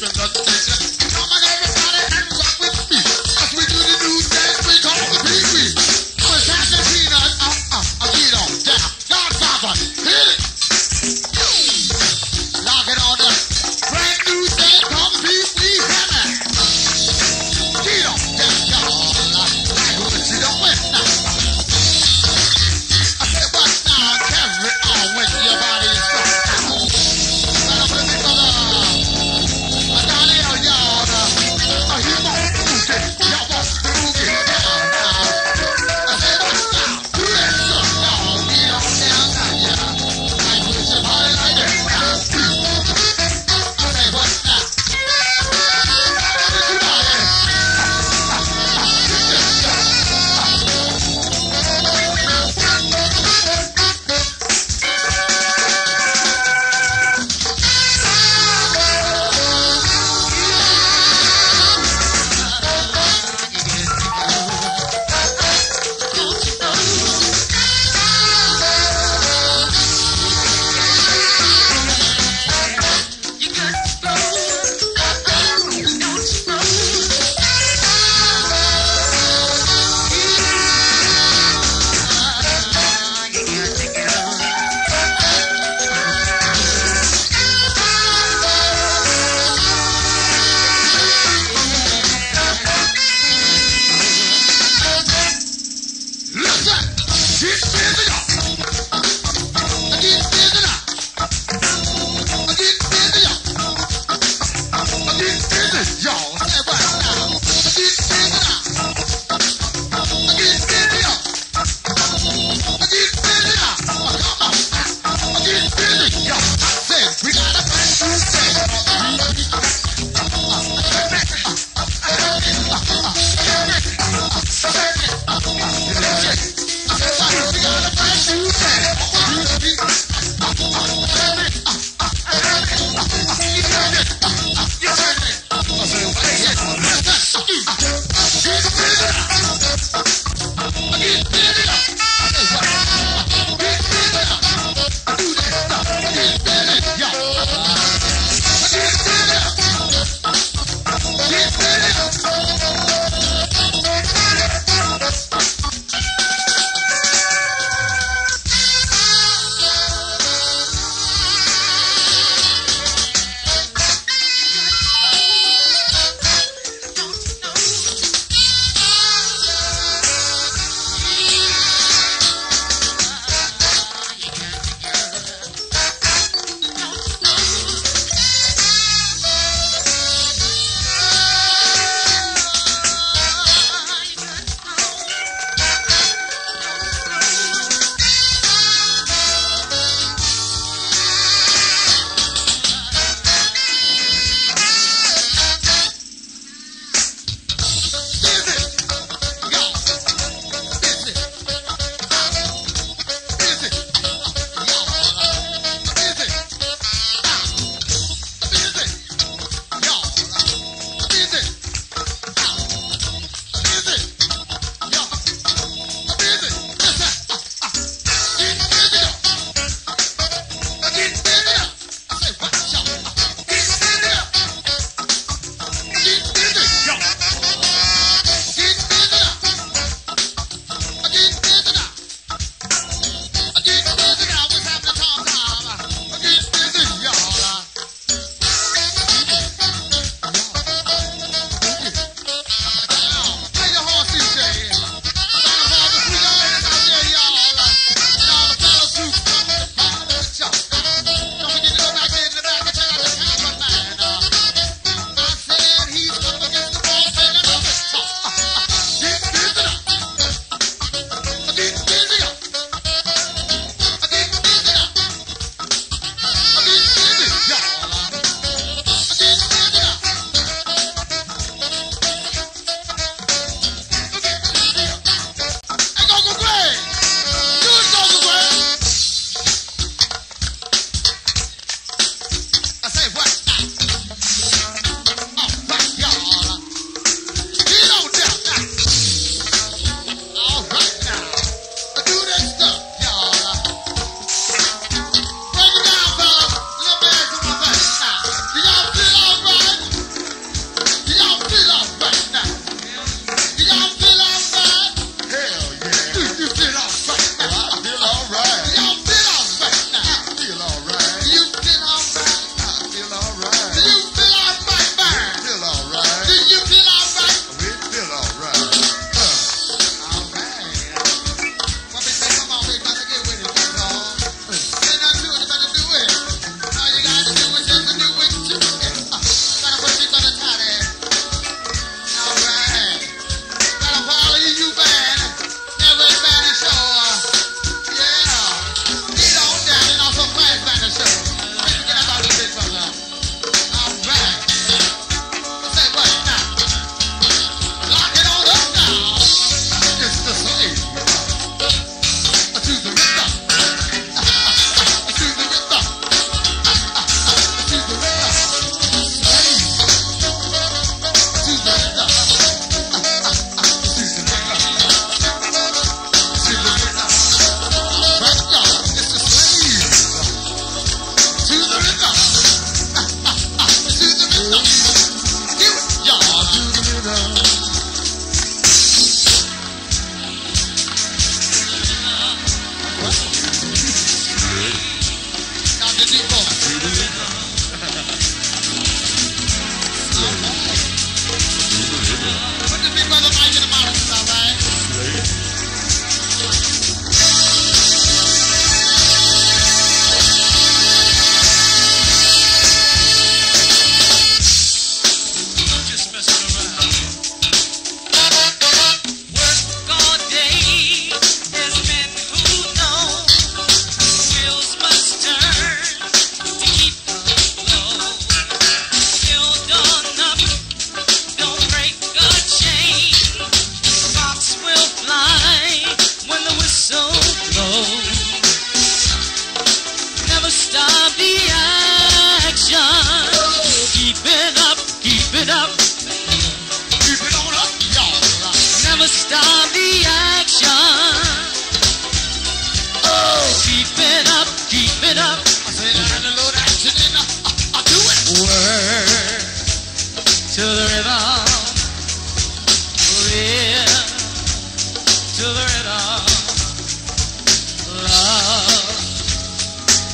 Mr. Nothing.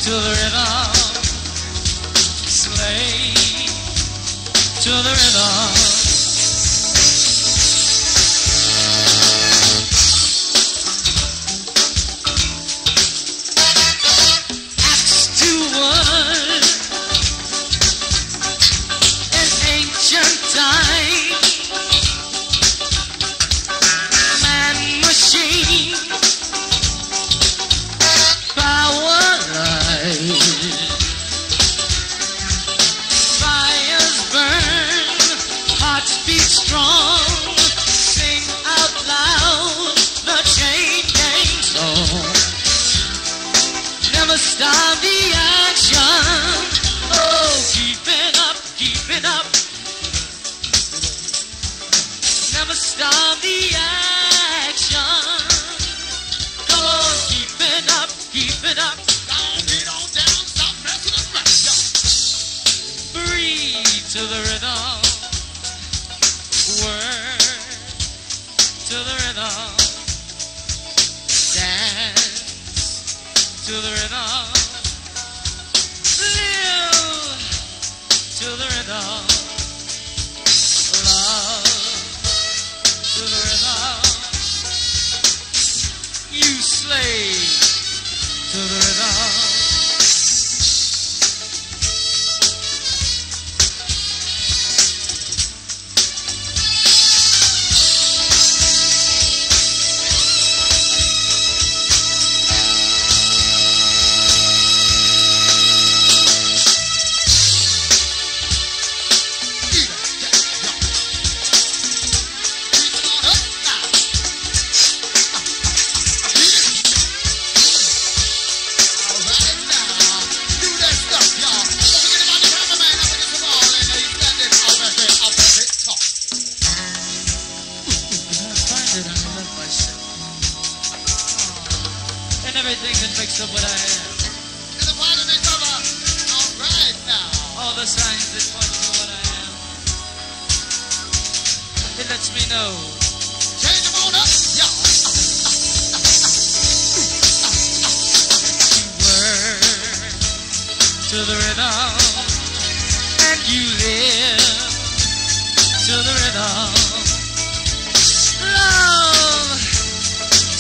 to the rhythm. Slave to the rhythm.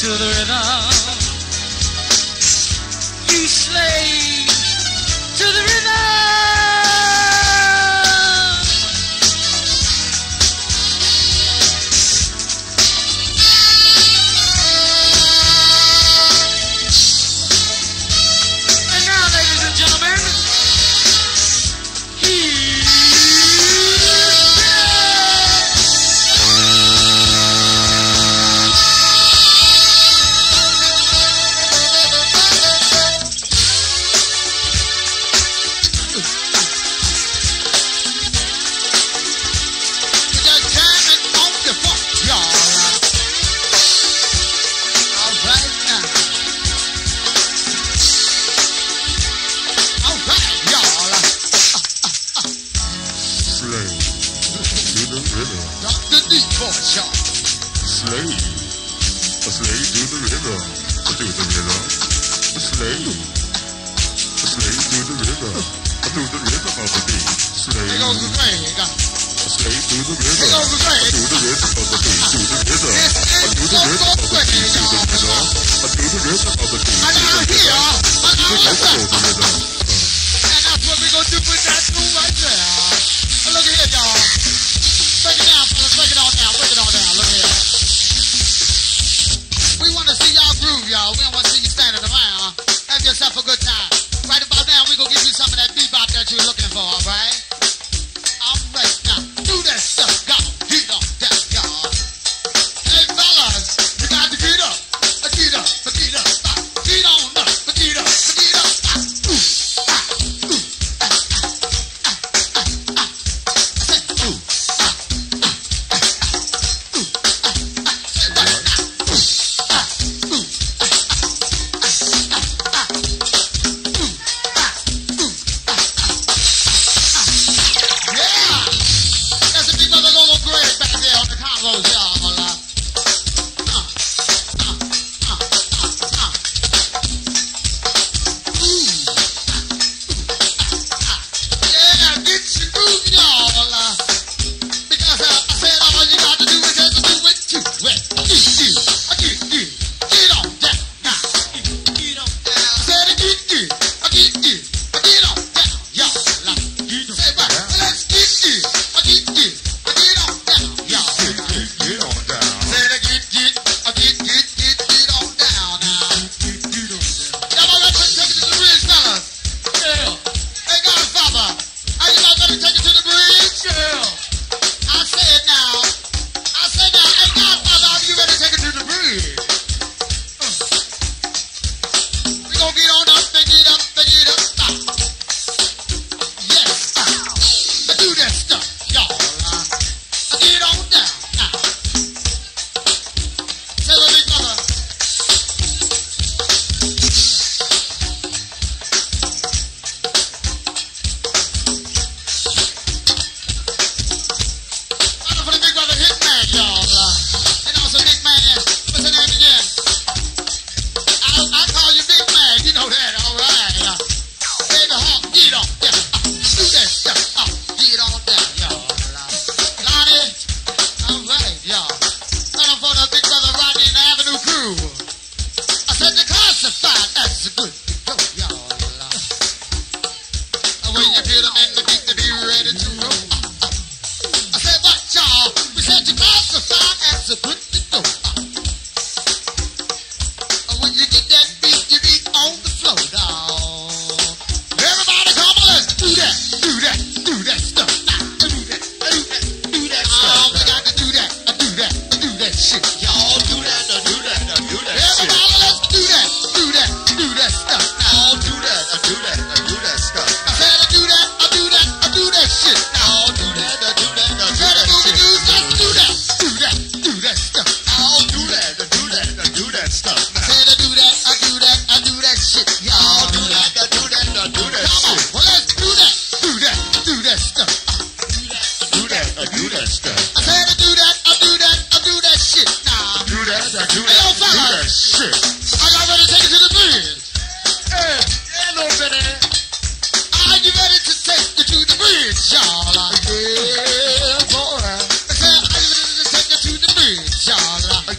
to the rhythm.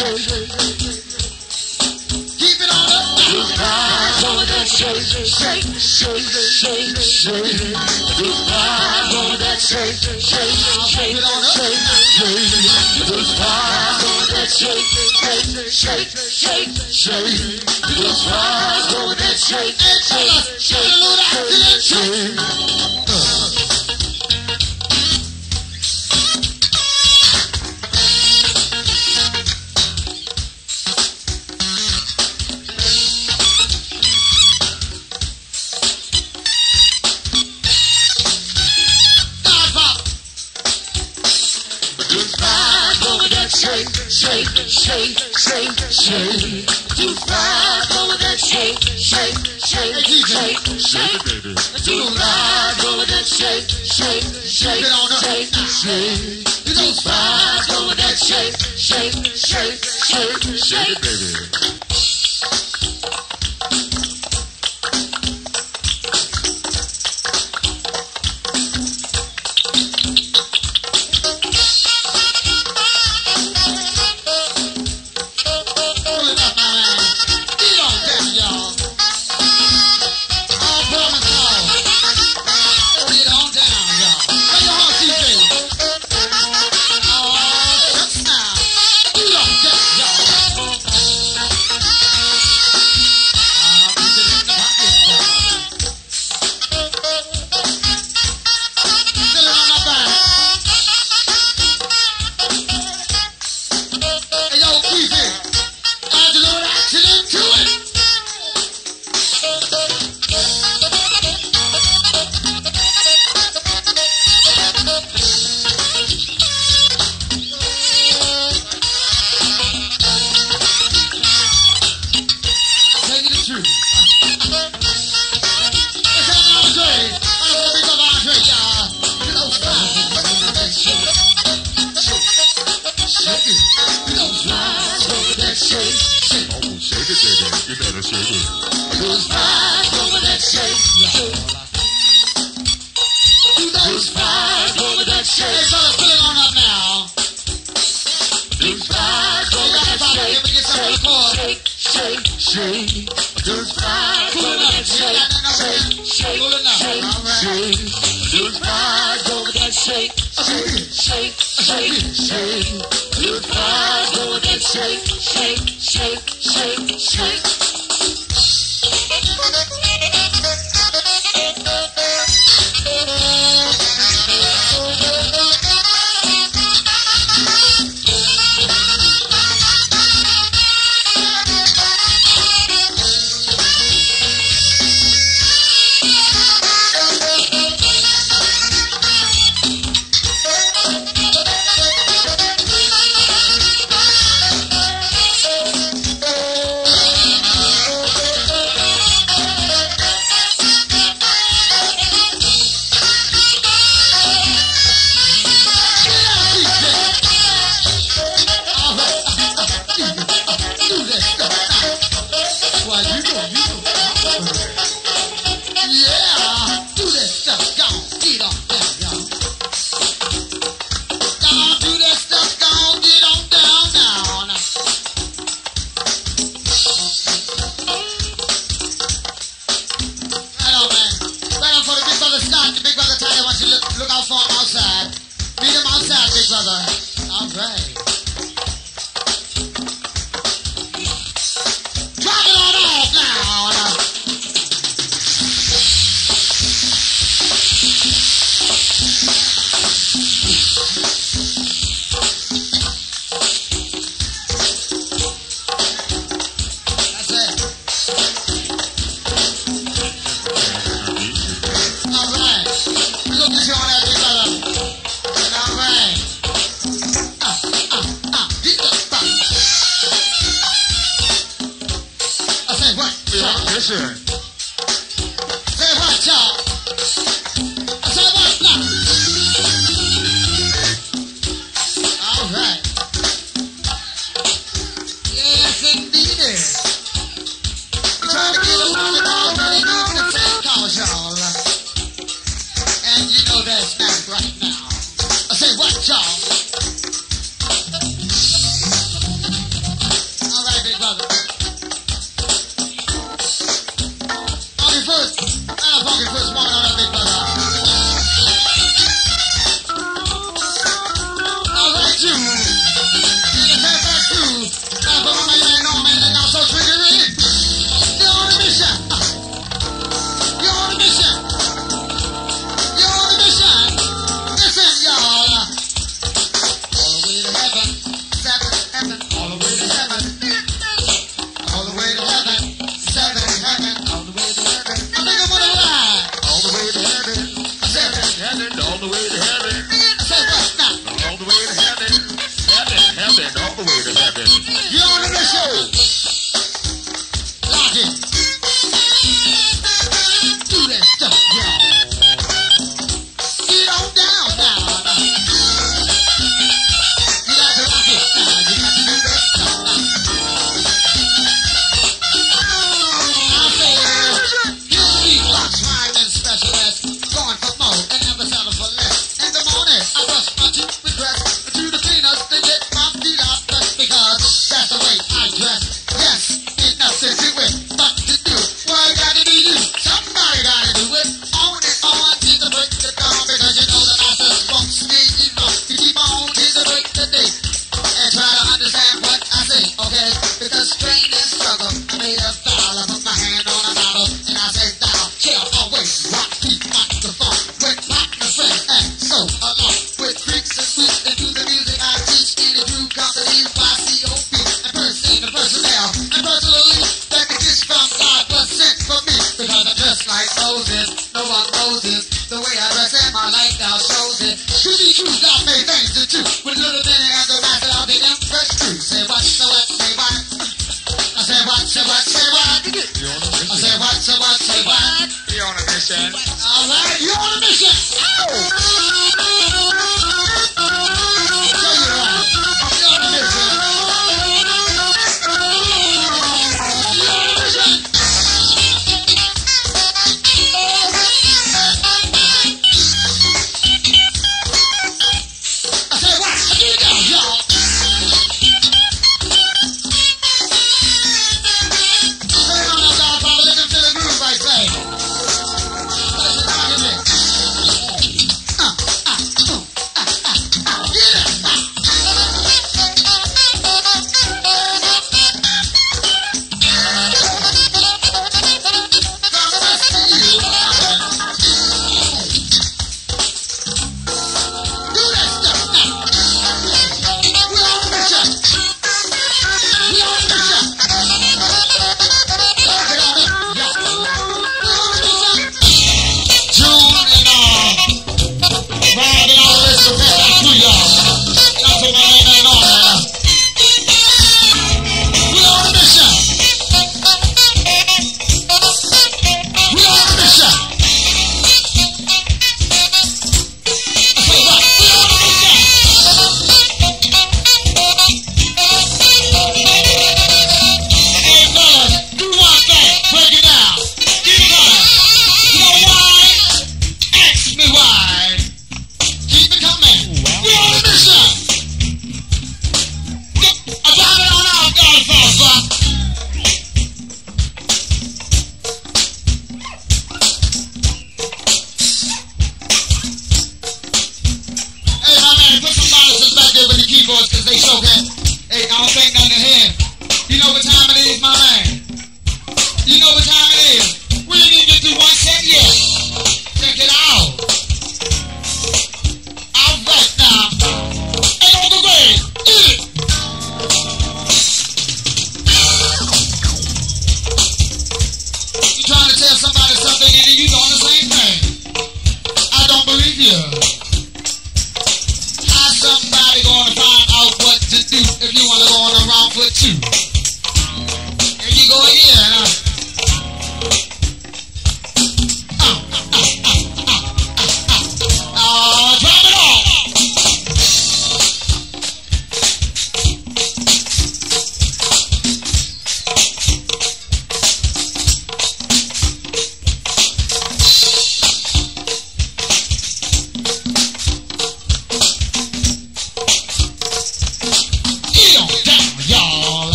Keep it on up. That shake, shake, shake, shake, shake. Good vibes that shake, shake, shake, shake, shake. Good vibes that shake, shake, shake, shake, shake. Good vibes that shake, shake, shake, shake. shake, shake, shake, shake. Too fly over that shake, shake, shake, shake, shake. Too fly over that shake, shake, shake, shake, shake. Too fly over that shake, shake, shake, shake, shake, baby. shake, goodbye. Shake, shake, shake, shake, shake, goodbye. Go with that shake, shake, shake, shake, shake, goodbye. Go with that shake, shake, shake, shake, shake.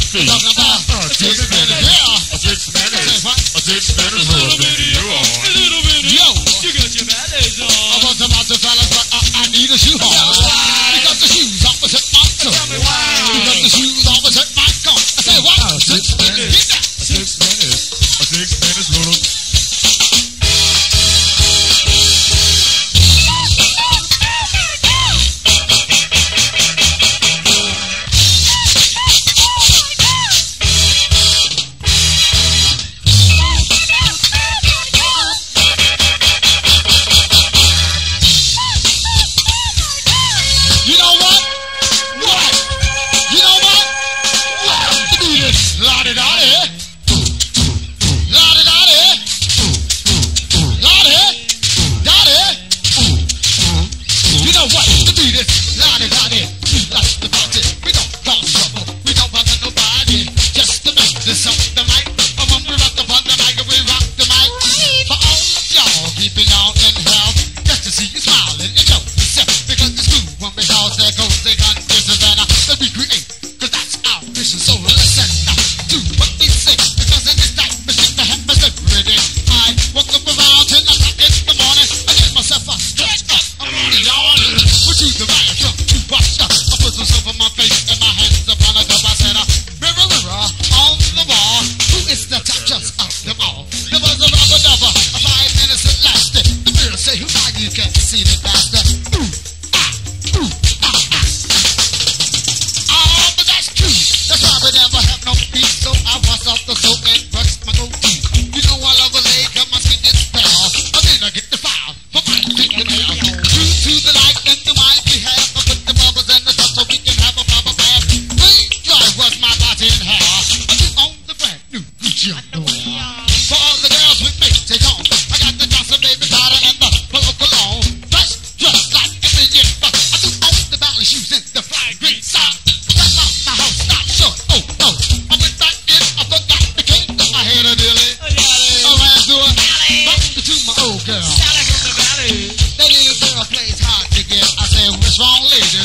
sexy. A six minute, yeah. A six minute, a six minute, a minute.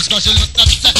discussion. That's, that's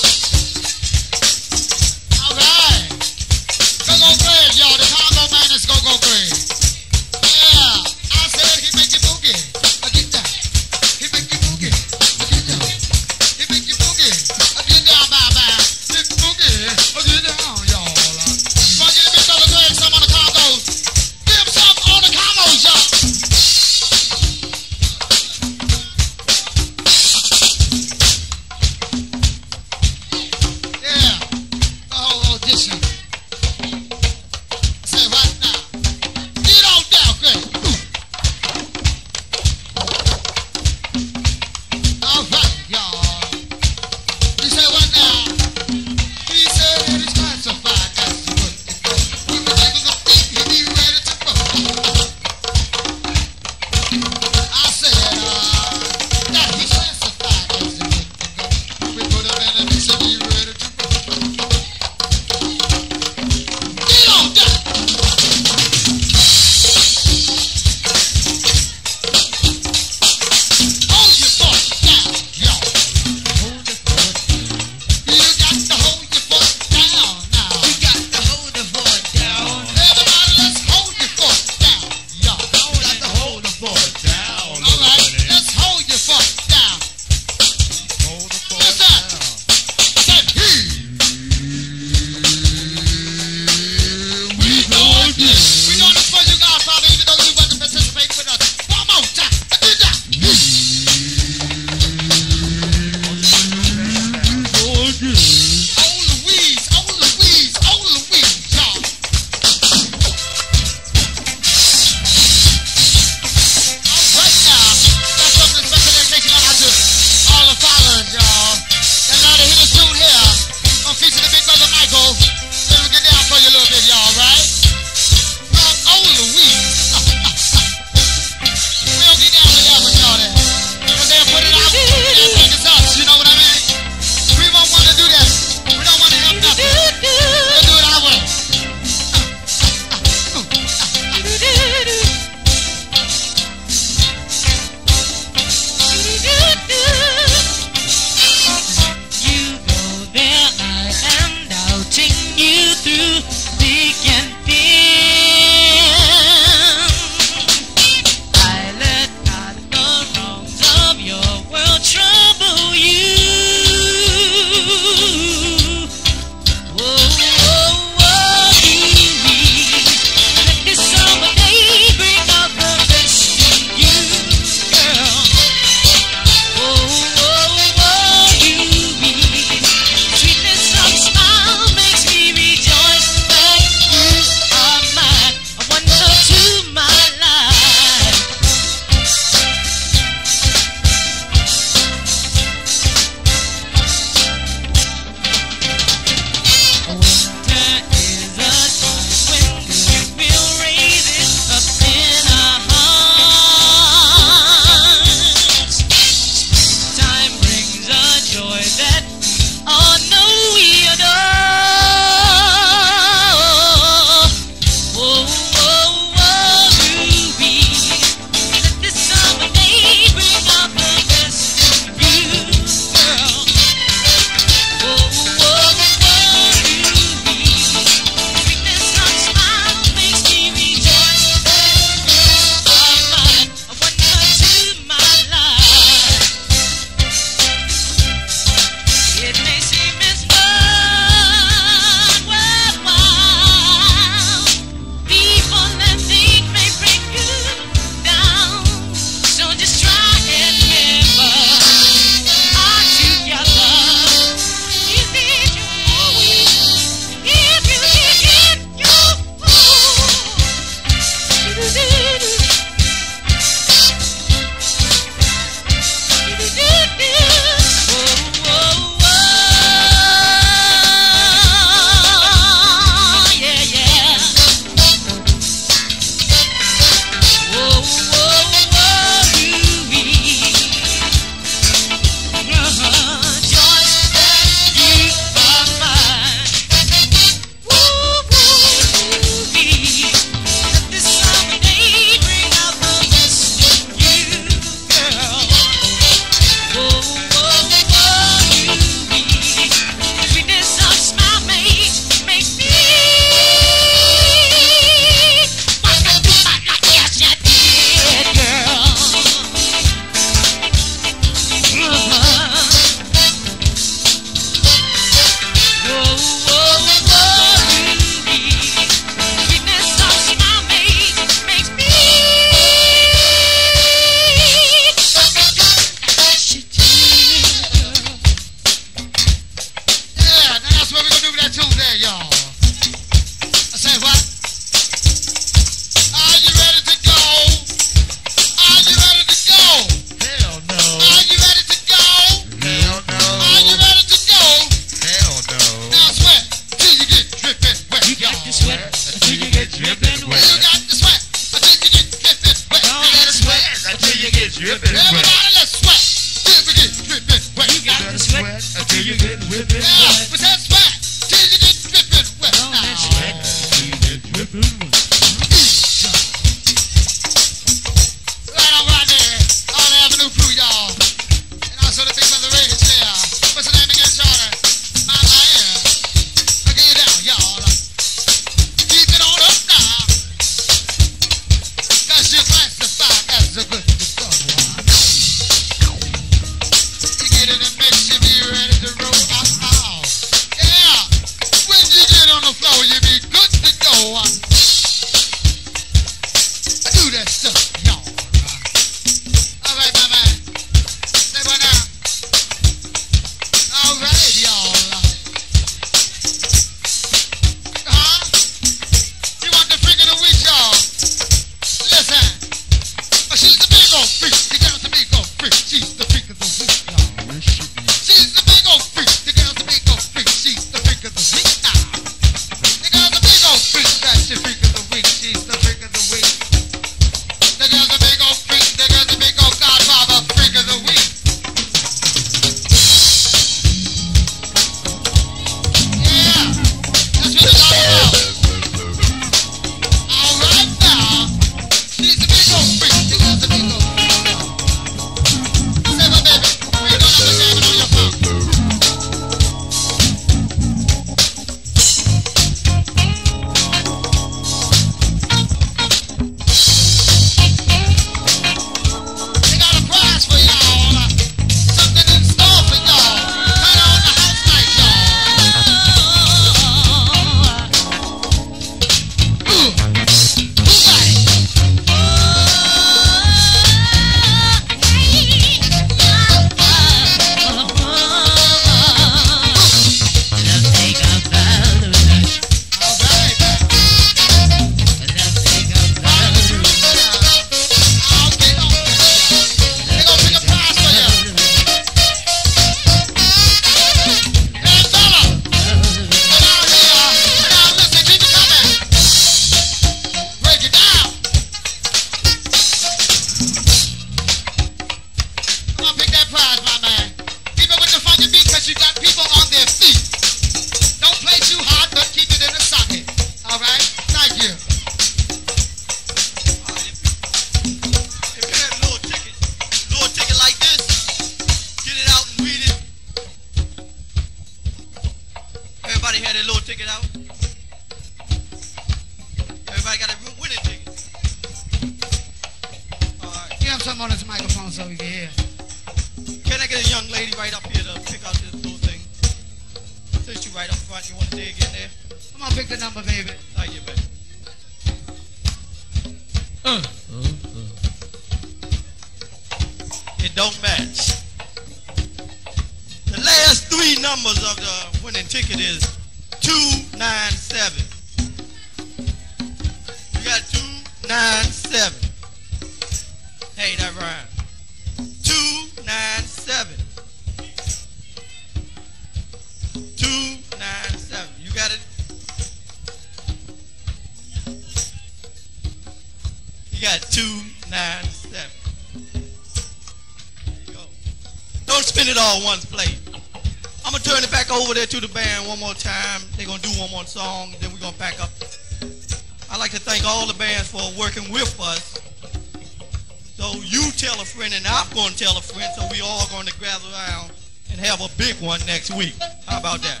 I'm going to tell a friend, so we all going to gather around and have a big one next week. How about that?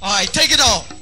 All right, take it off.